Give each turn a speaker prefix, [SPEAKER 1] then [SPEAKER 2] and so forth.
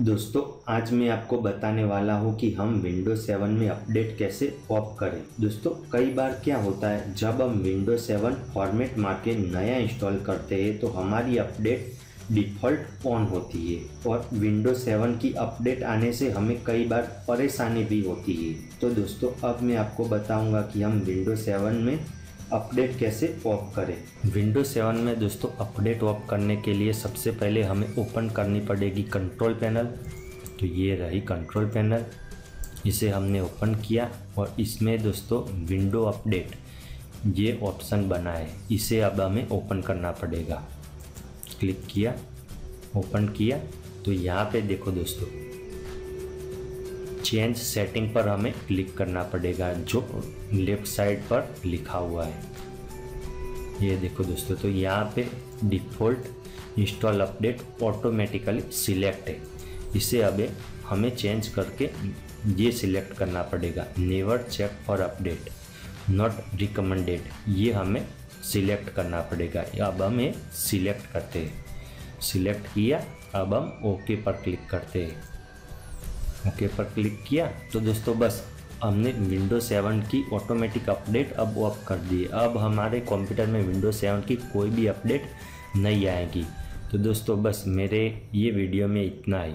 [SPEAKER 1] दोस्तों, आज मैं आपको बताने वाला हूँ कि हम विंडो 7 में अपडेट कैसे ऑफ़ करें। दोस्तों, कई बार क्या होता है, जब हम विंडो 7 फॉर्मेट मार के नया इंस्टॉल करते हैं तो हमारी अपडेट डिफ़ॉल्ट ऑन होती है और विंडो 7 की अपडेट आने से हमें कई बार परेशानी भी होती है। तो दोस्तों, अब मैं आपको बताऊँगा कि हम विंडो 7 में अपडेट कैसे ऑफ़ करें? विंडो सेवन में दोस्तों अपडेट ऑफ़ करने के लिए सबसे पहले हमें ओपन करनी पड़ेगी कंट्रोल पैनल तो ये रही कंट्रोल पैनल इसे हमने ओपन किया और इसमें दोस्तों विंडो अपडेट ये ऑप्शन बना है। इसे अब हमें ओपन करना पड़ेगा। क्लिक किया ओपन किया। तो यहाँ पे देखो दोस्तों। चेंज सेटिंग पर हमें क्लिक करना पड़ेगा, जो लेफ़्ट साइड पर लिखा हुआ है। ये देखो दोस्तों तो यहाँ पे default install update automatically select है। इसे अब हमें चेंज करके ये सिलेक्ट करना पड़ेगा। Never check for update not recommended ये हमें सिलेक्ट करना पड़ेगा। अब हम ये सिलेक्ट करते हैं। सिलेक्ट किया, अब हम ओके पर क्लिक करते हैं। ओके, पर क्लिक किया तो दोस्तों बस हमने विंडो सेवन की ऑटोमेटिक अपडेट अब ऑफ़ कर दी। अब हमारे कंप्यूटर में विंडो सेवन की कोई भी अपडेट नहीं आएगी। तो दोस्तों बस मेरे ये वीडियो में इतना ही।